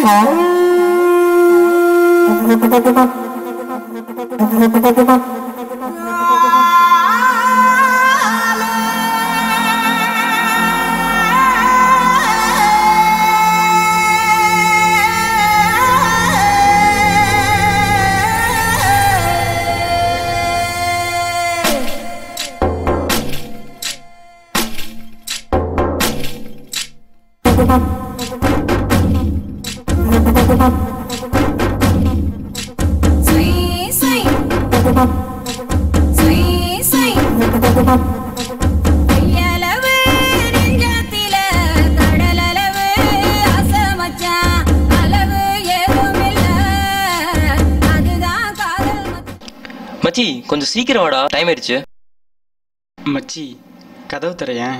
Thank you. மச்சி கொஞ்சம் சீக்கிரம் வாடா. டைம் ஆயிடுச்சு. மச்சி கதவு தரையேன்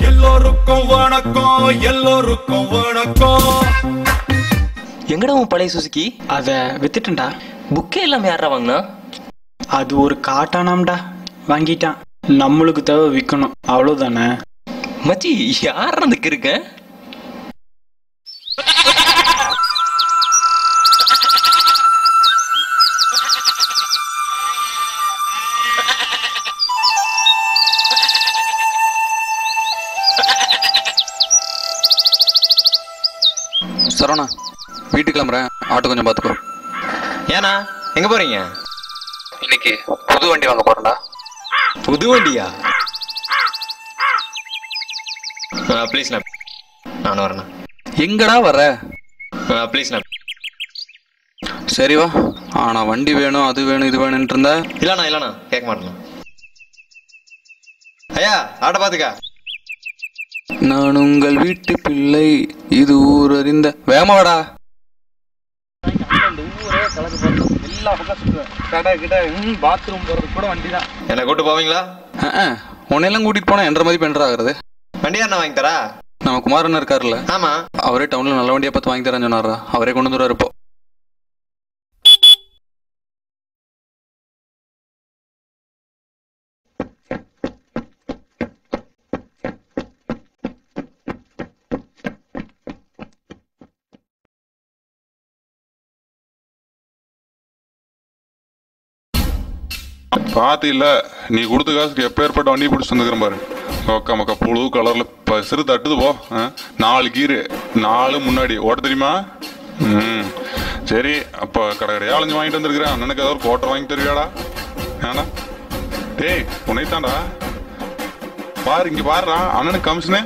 எல்லோருக்கும் வணக்கம் எல்லோருக்கும் வணக்கம். எங்கடா உன் பழைய சுசுக்கி அதை வித்துட்டேன்டா. புக்கே இல்லாம யாரா வாங்கினா? அது ஒரு காட்டானாம்டா. வாங்கிட்டான். நம்மளுக்கு தேவை விற்கணும் அவ்வளோதானே மச்சி யார் அந்த இருக்கேன் கிளம்புறேன் ஆட்டோ கொஞ்சம் பார்த்துக்கோ ஏண்ணா எங்க போறீங்க? இன்னைக்கு புது வண்டி வாங்க போறேன்டா. புது வண்டியா? ப்ளீஸ்ண்ணா நானும் வரேண்ணா எங்கடா வர ப்ளீஸ்ண்ணா சரி வா. ஆனா வண்டி வேணும் அது வேணும் இது வேணும்னு இருந்தா? இல்லண்ணா இல்லண்ணா கேட்க மாட்டேண்ணா. ஐயா ஆட்ட பாத்துக்கா நான் உங்கள் வீட்டு பிள்ளை. இது ஊர் அறிந்த வேமாவாடா என்னை கூட்டு போவீங்களா? உன்னையெல்லாம் கூட்டிட்டு போனா என்ற மாதிரி பெண்டர் ஆகுறது. வண்டி யாருண்ணா வாங்கி தரா? நம்ம குமாரன் இருக்காருல்ல. ஆமா. அவரே டவுன்ல நல்ல வண்டியா பார்த்து வாங்கி தரேன்னு சொன்னாரா அவரே கொண்டு வந்துருவாரு இப்போ. பார்த்து இல்லை நீ கொடுத்த காசுக்கு எப்பேற்பட்ட வண்டி பிடிச்சி வந்துக்கிறேன் பாரு. ஒக்கா மக்கா புழு கலரில் பசிறு தட்டுது போ. ஆ? நாலு கீரு நாலு முன்னாடி. ஓட்ட தெரியுமா? ம். சரி அப்போ கடை கடையா அலைஞ்சு வாங்கிட்டு வந்துருக்கிறேன். அண்ணனுக்கு ஏதாவது ஒரு கோட்டை வாங்கி தருவியாடா? ஏண்ணா டேய் உன்னைத்தான்டா. பாரு இங்கே பாருடா. அண்ணனுக்கு கமிஷனே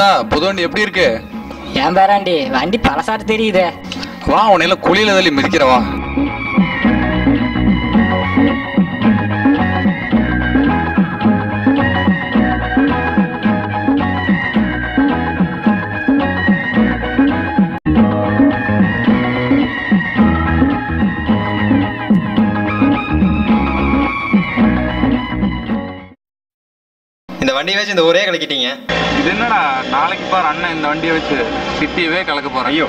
தாத்தா புது வண்டி எப்படி இருக்கு? ஏன் பேராண்டி வண்டி பழசாட்டு தெரியுதே. வா உன்னையெல்லாம் குழியில தள்ளி மிதிக்கிற வா. இந்த வண்டியை வச்சு இந்த ஊரே கலக்கிட்டீங்க. இது என்னடா? நாளைக்கு பாரு அண்ணன் இந்த வண்டியை வச்சு சிட்டியவே கலக்க போறேன். ஐயோ.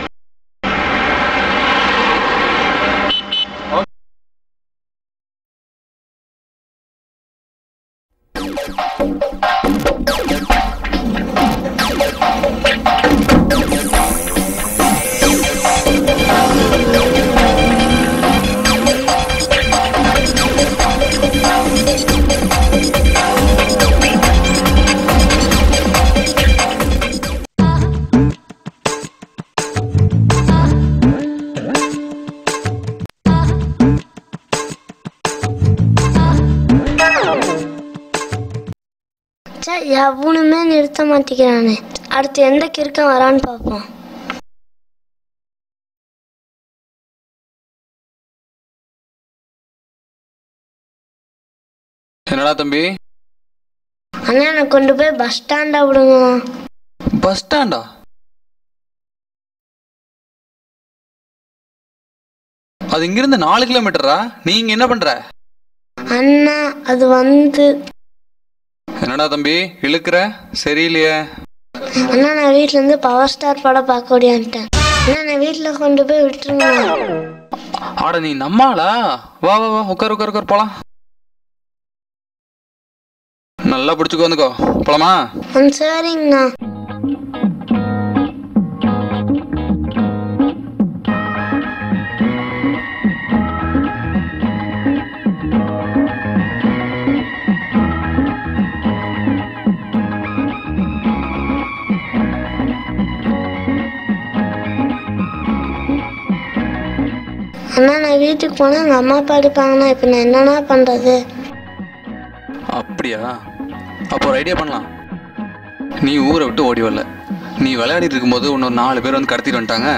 எவனுமே நிறுத்த மாட்டேங்கிறானே. அடுத்து எந்த கிறுக்கன் வரான்னு பார்ப்போம். என்னடா தம்பி? அண்ணா என்னை கொண்டு போய் பஸ் ஸ்டாண்டா விடுங்கண்ணா பஸ் ஸ்டாண்டா அது இங்கிருந்து நாலு கிலோமீட்டரா நீங்க என்ன பண்ற? அண்ணா அது வந்து என்னடா தம்பி இழுக்கிற? சரியில்லையே. அண்ணா நான் வீட்ல இருந்து பவர் ஸ்டார் படம் பார்க்க ஓடியான்ட்டேன் அண்ணா நான் வீட்டில் கொண்டு போய் விட்டுருங்க. ஆட நீ நம்மாளா? வா வா வா உட்கார் உட்கார் உட்கார் போலாம். நல்லா பிடிச்சுக்கோ வந்துக்கோ. போலாமா? சரிங்கண்ணா. வீட்டுக்கு போனால் எங்கள் அம்மா அப்பா அடிப்பாங்கண்ணா இப்போ நான் என்னண்ணா பண்ணுறது அப்படியா? அப்போ ஒரு ஐடியா பண்ணலாம். நீ ஊரை விட்டு ஓடி வரல. நீ விளையாடிட்டு இருக்கும்போது இன்னொரு நாலு பேர் வந்து கடத்திட்டு வந்துட்டாங்க.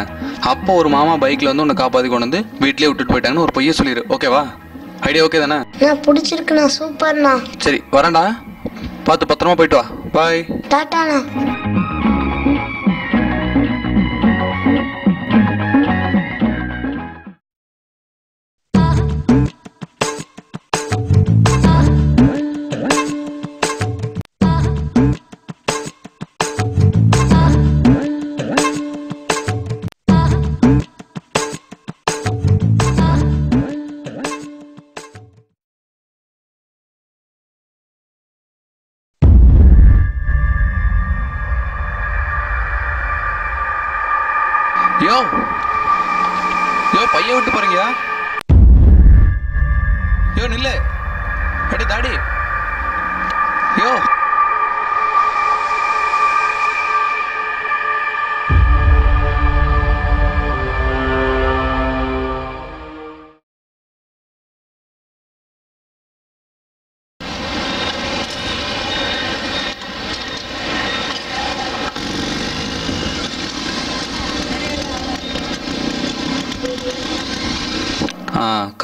அப்போ ஒரு மாமா பைக்கில் வந்து உன்னை காப்பாற்றி கொண்டு வந்து வீட்லயே விட்டுட்டு போயிட்டாங்கன்னு ஒரு பொய்ய சொல்லிடு ஓகேவா ஐடியா ஓகே தானே? நான் பிடிச்சிருக்குண்ணா சூப்பர்ண்ணா. சரி வரேன்டா. பார்த்து பத்திரமா போயிட்டு வா. பாய் டாட்டாண்ணா.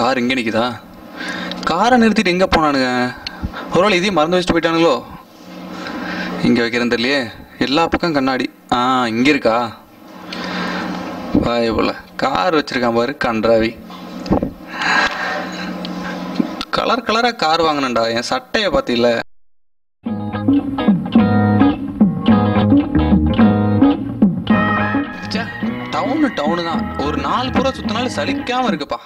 கார் இங்கே நிற்குதா காரை நிறுத்திட்டு எங்கே போனானுங்க? ஒருவேளை இதையும் மறந்து வச்சுட்டு போயிட்டானுங்களோ? இங்கே வைக்கிறேன் தெரியலையே. எல்லா பக்கம் கண்ணாடி. ஆ இங்கே இருக்கா? வாய் போல. கார் வச்சிருக்கான் பாரு கன்றாவி. கலர் கலராக கார் வாங்கினேன்டா. என் சட்டையை பார்த்தில டவுனு டவுனு தான் ஒரு நாலு பூரா சுத்தினாலும் சலிக்காம இருக்குப்பா.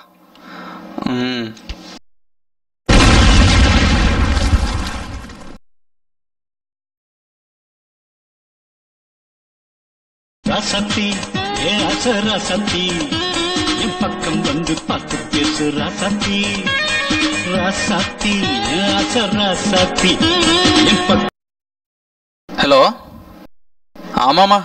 ராசாத்தி ஏ அச ராசாத்தி. என் பக்கம் வந்து பார்த்து பேசு ராசாத்தி. ராசாத்தி ஏ அச ராசாத்தி. என் பக்கம் ஹலோ? ஆமாம்மா.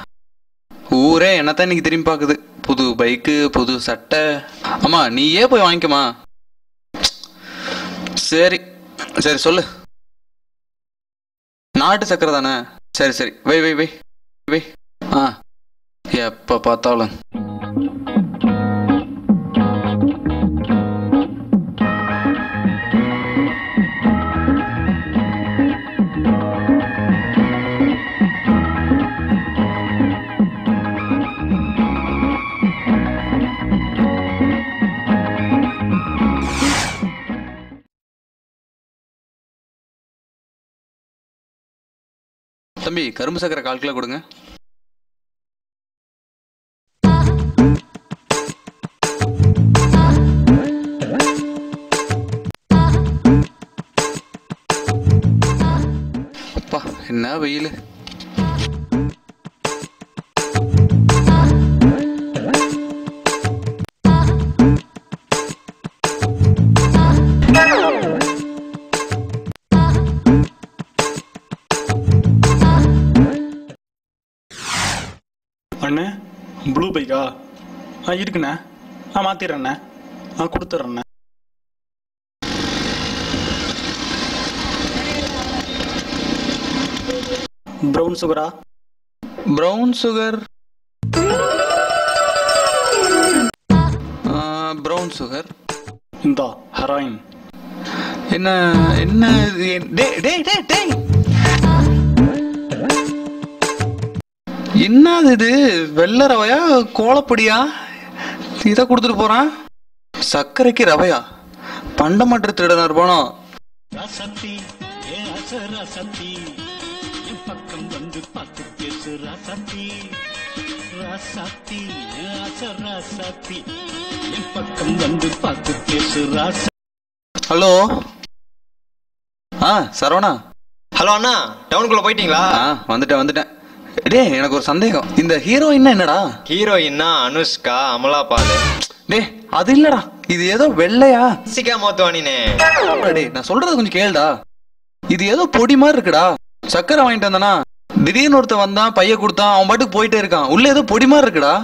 ஊரே என்னத்தான் இன்னைக்கு திரும்பி பார்க்குது? புது பைக்கு புது சட்டை. அம்மா நீயே போய் வாங்கிக்கமா சரி சரி சொல்லு. நாட்டு சக்கரை தானே? சரி சரி. வை வை வை. வை. ஆ எப்போ பார்த்தாலும். தம்பி கரும்பு சக்கரை கால் கிலோ கொடுங்க. அப்பா என்ன வெயில்? ஆ இருக்குண்ணே. ஆ மாற்றிடுறேண்ணே ஆ கொடுத்துட்றேண்ணே ப்ரௌன் சுகரா ப்ரௌன் சுகர் ப்ரௌன் சுகர் இந்தா ஹெராயின் என்ன என்ன டேய் டேய் டேய் டேய் என்னது இது? வெள்ளை ரவையா கோலப்பொடியா? இதை கொடுத்துட்டு போறான்? சர்க்கரைக்கு ரவையா? பண்டமற்ற திருடனர் போனோம் ராசாத்தி ஏ அச ராசாத்தி. என் பக்கம் வந்து பார்த்து பேசு ராசாத்தி. ராசாத்தி ராசாத்தி. என் பக்கம் வந்து பார்த்து பேசு ராசா ஹலோ? ஆ சரவணா. ஹலோ அண்ணா டவுனுக்குள்ள போயிட்டீங்களா? ஆ வந்துட்டேன் வந்துட்டேன். டேய் எனக்கு ஒரு சந்தேகம். இந்த ஹீரோயின்னா என்னடா? ஹீரோயின்னா அனுஷ்கா அமலா பால் டேய் அது இல்லடா. இது ஏதோ வெள்ளையா? சிகா மோத்துவானினே. டேய் நான் சொல்றது கொஞ்சம் கேளுடா. இது ஏதோ பொடி மாதிரி இருக்குடா. சக்கரை வாங்கிட்டு வந்தானா திடீர்னு ஒருத்தன் வந்தான் பைய கொடுத்தான் அவன் பாட்டுக்கு போயிட்டே இருக்கான். உள்ள ஏதோ பொடி மாதிரி இருக்குடா.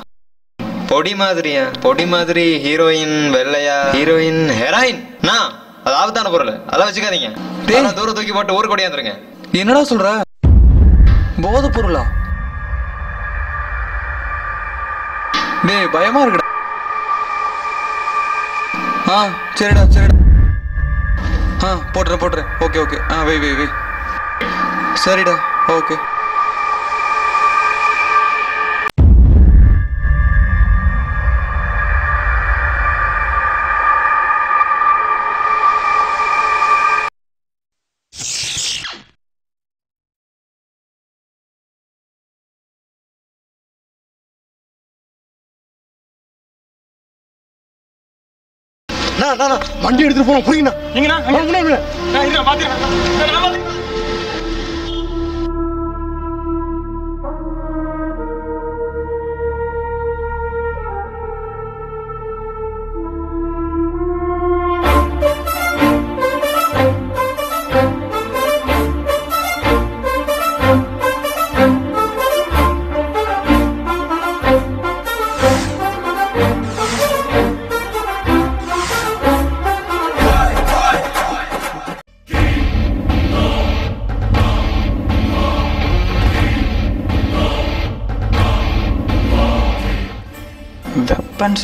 பொடி மாதிரியா? பொடி மாதிரி ஹீரோயின் வெள்ளையா? Heroine heroin? நான் அது ஆபத்தான பொருள். அதெல்லாம் வச்சுக்காதீங்க. தூரம் தூக்கி போட்டு ஊருக்கு கொடியாந்துருங்க. என்னடா சொல்ற? போது பொருளா டேய் பயமா இருக்குடா. ஆ சரிடா சரிடா. ஆ போட்டுறேன் போட்டுறேன். Okay okay. ஆ வை வை வை. சரிடா ஓகே. வண்டி எடுத்துட்டு போனோம் புரியுங்கண்ணா எங்கண்ணா நான் பாத்துக்கிறேன்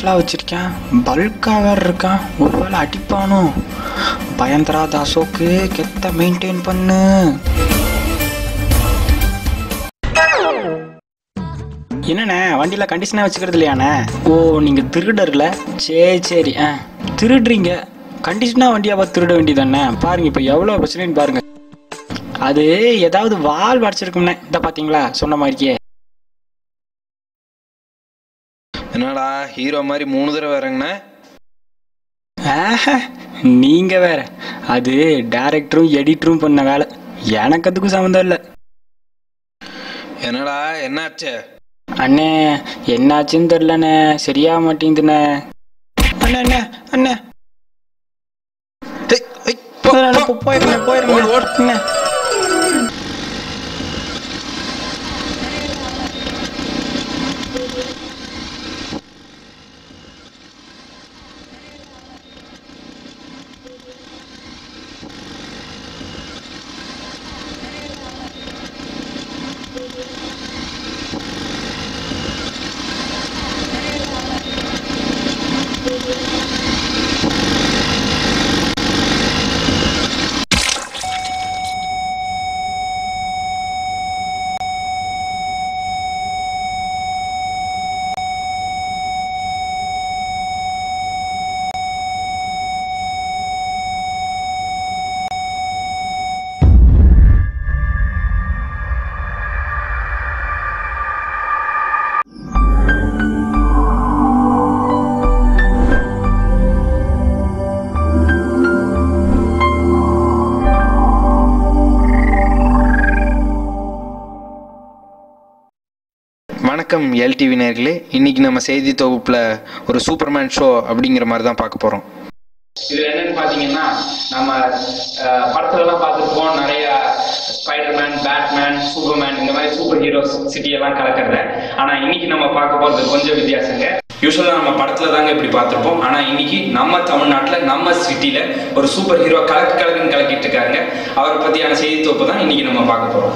வச்சுருக்கேன் வச்சிருக்கேன். வேறு வேற இருக்கான் ஒருவேளை அடிப்பானோ? பயந்தராத அசோக்கு கெத்த மெயின்டைன் பண்ணு. என்னண்ணே வண்டியில் கண்டிஷனாக வச்சுக்கிறது இல்லையாண்ணே? ஓ நீங்கள் திருடர்ல? சரி சரி ஆ. திருடுறீங்க. கண்டிஷனாக வண்டியாக பார்த்து திருட வேண்டியதானே பாருங்க இப்போ எவ்வளோ பிரச்சனைன்னு பாருங்க. அது ஏதாவது வால் வடிச்சிருக்கும்ண்ணே இதை பார்த்தீங்களா சொன்ன மாதிரியே. என்னடா ஹீரோ மாதிரி மூணு தடவை ஆஹா, நீங்க வேற. அது டைரக்டரும் எடிட்டரும் பண்ண வேலை. எனக்கு அதுக்கும் சம்மந்தம் இல்லை. என்னடா என்னாச்சு? அண்ணே என்னாச்சுன்னு தெரிலண்ணே சரியா மாட்டேங்குதுண்ணே. அண்ணே அண்ணே அண்ணே. போயிருங்க போயிருங்க. எல்டிவி நேர்களே இன்னைக்கு நம்ம செய்தி தொகுப்புல ஒரு சூப்பர்மேன் ஷோ அப்படிங்கிற மாதிரி தான் பார்க்க போறோம். இதுல என்னன்னு பாத்தீங்கன்னா நம்ம அஹ், படத்துலலாம் பார்த்துருப்போம் நிறைய ஸ்பைடர்மேன் பேட்மேன் சூப்பர்மேன் இந்த மாதிரி சூப்பர் ஹீரோஸ் சிட்டி எல்லாம் கலக்கிறத. ஆனா இன்னைக்கு நம்ம பார்க்க போறது கொஞ்சம் வித்தியாசங்க. யூஸ்வலாக நம்ம படத்துல தாங்க இப்படி பார்த்துருப்போம். ஆனா இன்னைக்கு நம்ம தமிழ்நாட்டுல நம்ம சிட்டில ஒரு சூப்பர் ஹீரோ கலக்கு கலக்குன்னு கலக்கிட்டு இருக்காங்க அவரை பத்தியான செய்தி தொகுப்பு தான் இன்னைக்கு நம்ம பார்க்க போறோம்.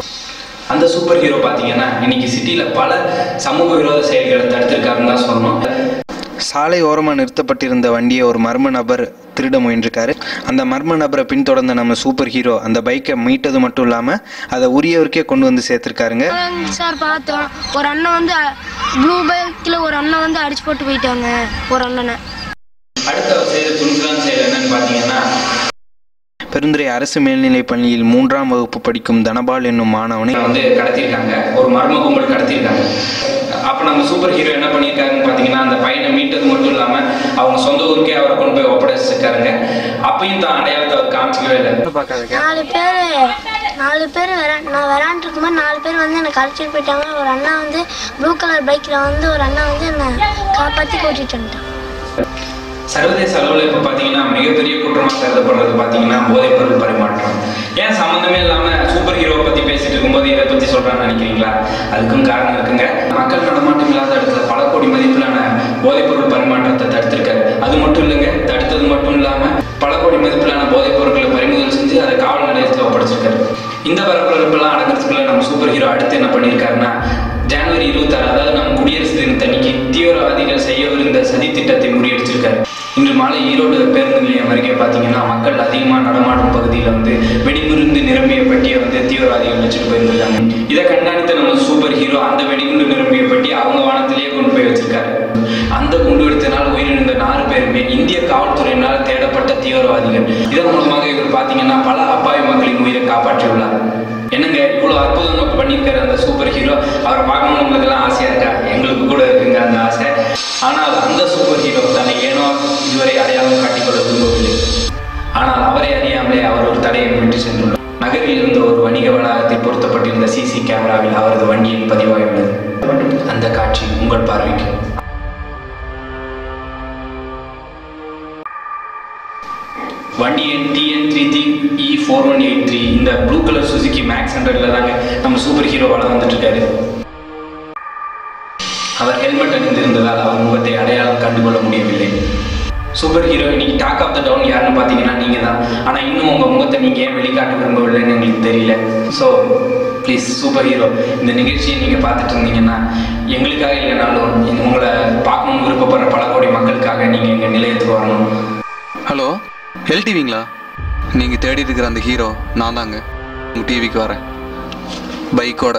அந்த சூப்பர் ஹீரோ பார்த்தீங்கன்னா இன்னைக்கு சிட்டியில் பல சமூக விரோத செயல்களை தடுத்திருக்காருன்னு தான் சொல்லணும். சாலை ஓரமாக நிறுத்தப்பட்டிருந்த வண்டியை ஒரு மர்ம நபர் திருட முயன்றிருக்காரு. அந்த மர்ம நபரை பின்தொடர்ந்த நம்ம சூப்பர் ஹீரோ அந்த பைக்கை மீட்டது மட்டும் இல்லாமல் அதை உரியவருக்கே கொண்டு வந்து சேர்த்துருக்காருங்க. சார் பார்த்தோம். ஒரு அண்ணன் வந்து ப்ளூ பைக்கில் ஒரு அண்ணன் வந்து அடிச்சு போட்டு போயிட்டாங்க ஒரு அண்ணனை. அடுத்த செய்த துணிச்சலான செயல் என்னன்னு பார்த்தீங்கன்னா பெருந்துறை அரசு மேல்நிலைப் பள்ளியில் மூன்றாம் வகுப்பு படிக்கும் தனபால் என்னும் மாணவனை வந்து கடத்தியிருக்காங்க. ஒரு மர்ம கும்பல் கடத்தியிருக்காங்க. அப்போ நம்ம சூப்பர் ஹீரோ என்ன பண்ணியிருக்காருன்னு பார்த்தீங்கன்னா அந்த பையனை மீட்டது மட்டும் இல்லாமல் அவங்க சொந்த ஊருக்கே அவரை கொண்டு போய் ஒப்படைச்சிருக்காருங்க. அப்பயும் தான் அடையாளத்தை அவர் காமிச்சிக்கவே இல்லை. நாலு பேர் நாலு பேர் விரா நான் விளாண்டுட்டு இருக்கும்போது நாலு பேர் வந்து என்னை கழிச்சிட்டு போயிட்டாங்க. ஒரு அண்ணா வந்து ப்ளூ கலர் பைக்கில் வந்து ஒரு அண்ணா வந்து என்னை காப்பாற்றி கூட்டிட்டு வந்துட்டான். சர்வதேச அளவில் இப்போ பார்த்தீங்கன்னா மிகப்பெரிய குற்றமாக கருதப்படுறது பார்த்தீங்கன்னா போதைப்பொருள் பரிமாற்றம். ஏன் சம்மந்தமே இல்லாமல் சூப்பர் ஹீரோவை பற்றி பேசிட்டு இருக்கும்போது இதை பற்றி சொல்கிறான்னு நினைக்கிறீங்களா? அதுக்கும் காரணம் இருக்குங்க. மக்கள் நடமாட்டம் இல்லாத இடத்துல பல கோடி மதிப்பிலான போதைப்பொருள் பரிமாற்றத்தை தடுத்திருக்காரு. அது மட்டும் இல்லைங்க தடுத்தது மட்டும் இல்லாமல் பல கோடி மதிப்பிலான போதைப் பொருட்களை பறிமுதல் செஞ்சு அதை காவல் நிலையத்தில் ஒப்படைச்சிருக்காரு. இந்த பரபரப்பெல்லாம் அடக்கிறதுக்குள்ள நம்ம சூப்பர் ஹீரோ அடுத்து என்ன பண்ணியிருக்காருன்னா ஜனவரி இருபத்தாறு அதாவது நம்ம குடியரசு தினத்தன்னைக்கு தீவிரவாதிகள் செய்யவிருந்த சதி திட்டத்தை முறியடிச்சிருக்காரு. இன்று மாலை ஈரோடு பேருந்து நிலையம் அருகே பார்த்தீங்கன்னா மக்கள் அதிகமாக நடமாடும் பகுதியில் வந்து வெடிமருந்து நிரம்பிய பெட்டியை வந்து தீவிரவாதிகள் வச்சுட்டு போயிருந்திருக்காங்க. இதை கண்காணித்த நம்ம சூப்பர் ஹீரோ அந்த வெடிகுண்டு நிரம்பிய பெட்டி அவங்க வானத்திலேயே கொண்டு போய் வச்சிருக்காரு. அந்த குண்டு வெடித்தனால் உயிரிழந்த நாலு பேருமே இந்திய காவல்துறையினால் தேடப்பட்ட தீவிரவாதிகள். இதன் மூலமாக இவர் பார்த்தீங்கன்னா பல அப்பாவி மக்களின் உயிரை காப்பாற்றியுள்ளார். என்னங்க இவ்வளோ அற்புதமாக பண்ணியிருக்காரு அந்த சூப்பர் ஹீரோ. அவரை பார்க்கணும் நம்மளுக்கெல்லாம் ஆசையாக இருக்கா? எங்களுக்கு கூட இருக்குங்க அந்த ஆசை. ஆனால் அந்த சூப்பர் ஹீரோ தன்னை ஏனோ இதுவரை அடையாளம் காட்டிக்கொள்ள விரும்பவில்லை. ஆனால் அவரை அறியாமலே அவர் ஒரு தடையை விட்டு சென்றுள்ளார். நகரில் இருந்த ஒரு வணிக வளாகத்தில் பொருத்தப்பட்டிருந்த சிசி கேமராவில் அவரது வண்டியில் பதிவாகியுள்ளது அந்த காட்சி உங்கள் பார்வைக்கு. வண்டி எண் TN three three E four one eight three இந்த ப்ளூ கலர் சுசுக்கி மேக்ஸ் ஹண்ட்ரட்ல தாங்க நம்ம சூப்பர் ஹீரோவால் வந்துட்டு இருக்காரு. ஹெல்மெட் அணிந்திருந்ததால் அவர் முகத்தை அடையாளம் கண்டுகொள்ள முடியவில்லை. சூப்பர் ஹீரோ இன்னைக்கு டாக் ஆஃப் த டவுன் யாருன்னு பார்த்தீங்கன்னா நீங்கள் தான் ஆனால் இன்னும் உங்கள் முகத்தை நீங்கள் ஏன் வெளிக்காட்ட விரும்பவில்லைன்னு எங்களுக்கு தெரியல. ஸோ ப்ளீஸ் சூப்பர் ஹீரோ இந்த நிகழ்ச்சியை நீங்கள் பார்த்துட்டு இருந்தீங்கன்னா எங்களுக்காக இல்லைனாலும் உங்களை பார்க்கணும்னு விருப்பப்படுற பல கோடி மக்களுக்காக நீங்கள் எங்கள் நிலையத்துக்கு வரணும். ஹலோ ஹெல் டிவிங்களா நீங்கள் தேடி இருக்கிற அந்த ஹீரோ நான் தாங்க உங்கள் டிவிக்கு வரேன். பைக்கோட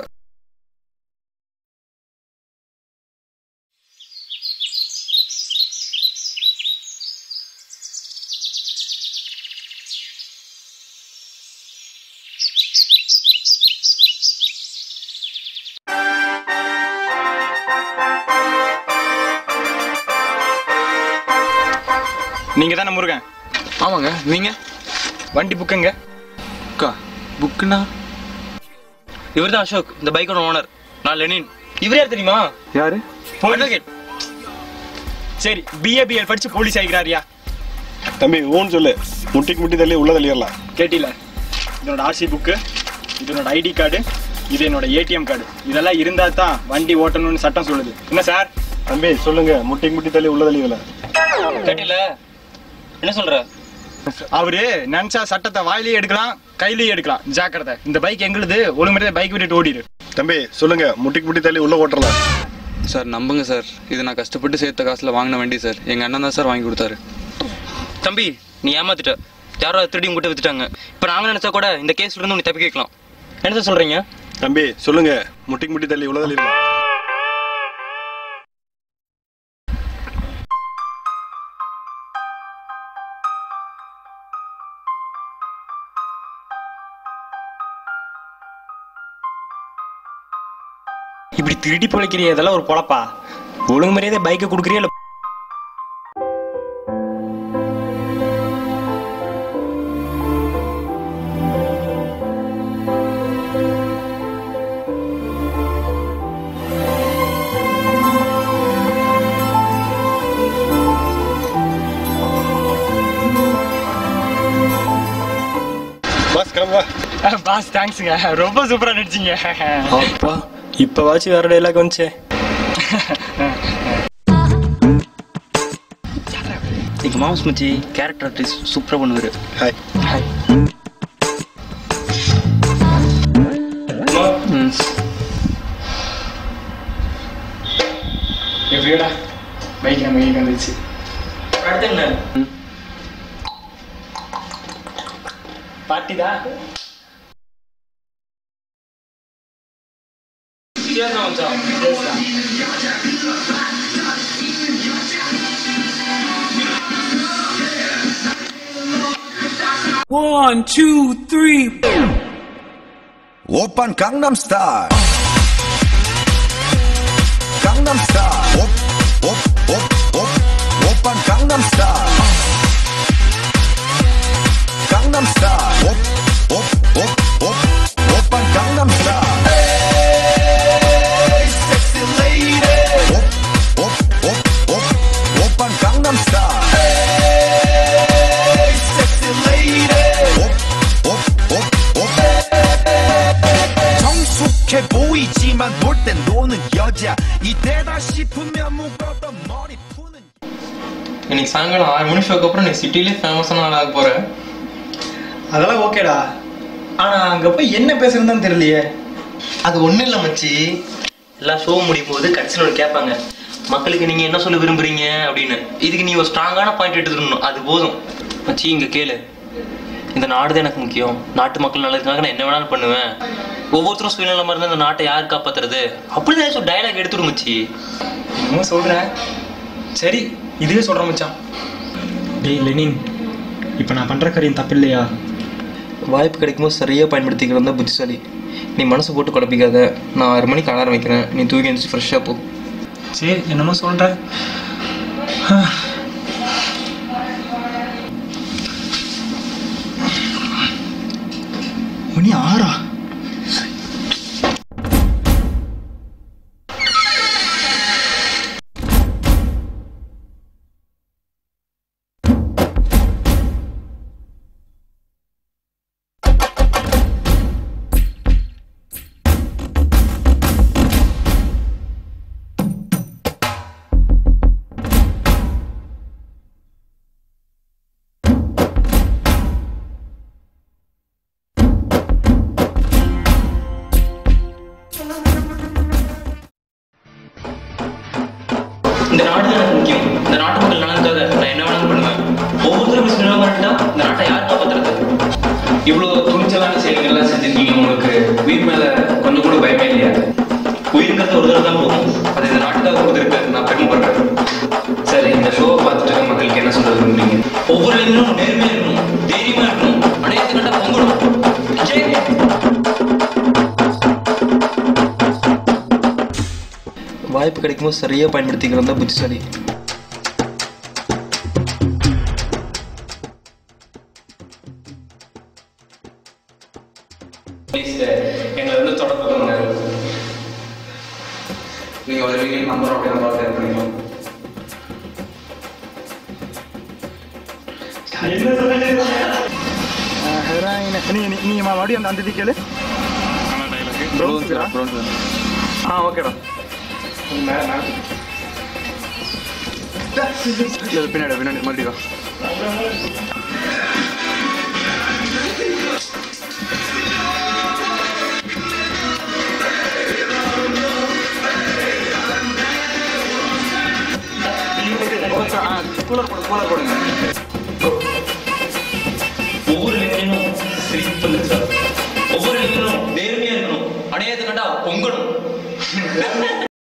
நீங்க தானே முருகன்? ஆமாங்க நீங்க? வண்டி புக்குங்க. அக்கா புக்குனா இவர் தான் அசோக் இந்த பைக்கோட ஓனர் நான் லெனின். இவர் யார் தெரியுமா? யாரு? Advocate. சரி பிஏ பிஎல் படிச்சு போலீஸ் ஆகிக்கிறாரியா தம்பி ஊன்னு சொல்லு. முட்டிக்கு முட்டி தள்ளி உள்ள தள்ளிடலாம். கேட்டில. இதனோட ஆர்சி புக்கு இதனோட ஐடி கார்டு இது என்னோட ஏடிஎம் கார்டு. இதெல்லாம் இருந்தா தான் வண்டி ஓட்டணும்னு சட்டம் சொல்லுது. என்ன சார்? தம்பி சொல்லுங்க. முட்டிக்கு முட்டி தள்ளி உள்ள தள்ளிடல கேட்டில. என்ன சொல்ற? அவரு நினைச்சா சட்டத்தை வாயிலேயே எடுக்கலாம் கையிலேயே எடுக்கலாம். ஜாக்கிரதை. இந்த பைக் எங்களுது. ஒழுங்குமுறை பைக் விட்டுட்டு ஓடிடு. தம்பி சொல்லுங்க. முட்டிக்கு முட்டி தள்ளி உள்ள ஓட்டலாம் சார் நம்புங்க சார். இது நான் கஷ்டப்பட்டு சேர்த்த காசில் வாங்கின வண்டி சார். எங்கள் அண்ணன் தான் சார் வாங்கி கொடுத்தாரு. தம்பி நீ ஏமாத்திட்ட. யாரோ திருடி உங்ககிட்ட வித்துட்டாங்க. இப்போ நாங்க நினைச்சா கூட இந்த கேஸ்ல இருந்து உன்னை தப்பி கேட்கலாம் என்ன சார் சொல்றீங்க? தம்பி சொல்லுங்க. முட்டிக்கு முட்டி தள்ளி உள்ள தள்ளிடலாம். இப்படி திருடி பொழைக்கிறிய இதெல்லாம் ஒரு பொழப்பா? ஒழுங்கு மரியாதை பைக்கை கொடுக்குறியா இல்ல பாஸ் கிளம்பா பாஸ் தேங்க்ஸுங்க ரொம்ப சூப்பரா நடிச்சீங்க. அப்பா. இப்போவாச்சும் வேற டைலாக் வந்துச்சே எங்கள் மாமஸ் மச்சி கேரக்டர் ஆர்டிஸ்ட் சூப்பராக பண்ணுவார் ஹாய் ஹாய் எப்படியோடா பைக் நம்ம கைக்கு வந்துச்சு என்ன பார்ட்டிதா Yes, One, two, three. Open Gangnam Style. Gangnam Style. Op, op, op, op. Open Gangnam Style. Gangnam Style. Op, op. இன்னைக்கு சாயங்காலம் ஆறு மணி ஷோக்கு அப்புறம் நீ சிட்டிலே ஃபேமஸான ஆளாக போற அதெல்லாம் ஓகேடா. ஆனா அங்க போய் என்ன பேசுறதுன்னு தெரியலையே. அது ஒண்ணும் இல்ல மச்சி. எல்லா ஷோ முடியும் போது கடைசியில் ஒரு கேட்பாங்க. மக்களுக்கு நீங்க என்ன சொல்ல விரும்புறீங்க அப்படின்னு. இதுக்கு நீ ஒரு ஸ்ட்ராங்கான பாயிண்ட் எடுத்துக்கணும். அது போதும். மச்சி இங்க கேளு. இந்த நாடு தான் எனக்கு முக்கியம். நாட்டு மக்கள் நல்லதுக்காக நான் என்ன வேணாலும் பண்ணுவேன். ஒவ்வொருத்தரும் சுயநலமா இருந்தா இந்த நாட்டை யார் காப்பாத்துறது? அப்படின்னு ஏதாச்சும் டயலாக் எடுத்துடும் மச்சி. என்னமோ சொல்றேன் சரி இதுவே சொல்றேன் மச்சான். டேய் லெனின் இப்போ நான் பண்ற காரியம் தப்பு இல்லையா வாய்ப்பு கிடைக்கும்போது சரியாக பயன்படுத்திக்கிறது தான் புத்திசாலி. நீ மனசு போட்டு குழப்பிக்காத. நான் ஆறு மணிக்கு அலாரம் வைக்கிறேன். நீ தூக்கி எழுந்துச்சு ஃப்ரெஷ்ஷாக போ. சரி என்னமோ சொல்ற. மணி ஆறா? இந்த நாடு எனக்கு முக்கியம். இந்த நாட்டு மக்கள் நலனுக்காக நான் என்ன வேணாலும் பண்ணுவேன். ஒவ்வொருத்தரும் மிஸ் பண்ணிட்டா இந்த நாட்டை யார் காப்பாத்துறது? இவ்வளோ துணிச்சலான செயல்கள்லாம் செஞ்சிருக்கீங்க. உங்களுக்கு உயிர் மேல கொஞ்சம் கூட பயமே இல்லையா? உயிருங்கிறது ஒரு தடவை தான் போகும் அது இந்த நாட்டுக்காக கொடுத்துருக்கு. நான் பெருமைப்படுறேன் சரி இந்த ஷோவை பார்த்துட்டு மக்களுக்கு என்ன சொல்ல விரும்புறீங்க? ஒவ்வொரு இளைஞரும் நேர்மையா இருக்கணும். வாய்ப்பு கிடைக்கும்போது சரியா பயன்படுத்திக்கிறது தான் புத்திசாலி ப்ளீஸ் எங்களை வந்து தொடர்பு கொள்ளுங்க நீங்க ஒரு நம்பர் அப்படின்னு பார்த்து பண்ணிக்கலாம் நீங்க நீங்க மறுபடியும் அந்த அந்த இது கேளு ப்ரௌன்ஸுக்குடா? ஆ ஓகேடா மேலே மேலே இல்லை பின்னாடி பின்னாடி மறுபடியும் வா. கூலர் போடு கூலர் போடுங்க ஒவ்வொரு இளைஞனும் சிரிப்பு சார் ஒவ்வொரு இளைஞனும் நேர்மையா இருக்கணும் அடையாத கண்டா பொங்கணும்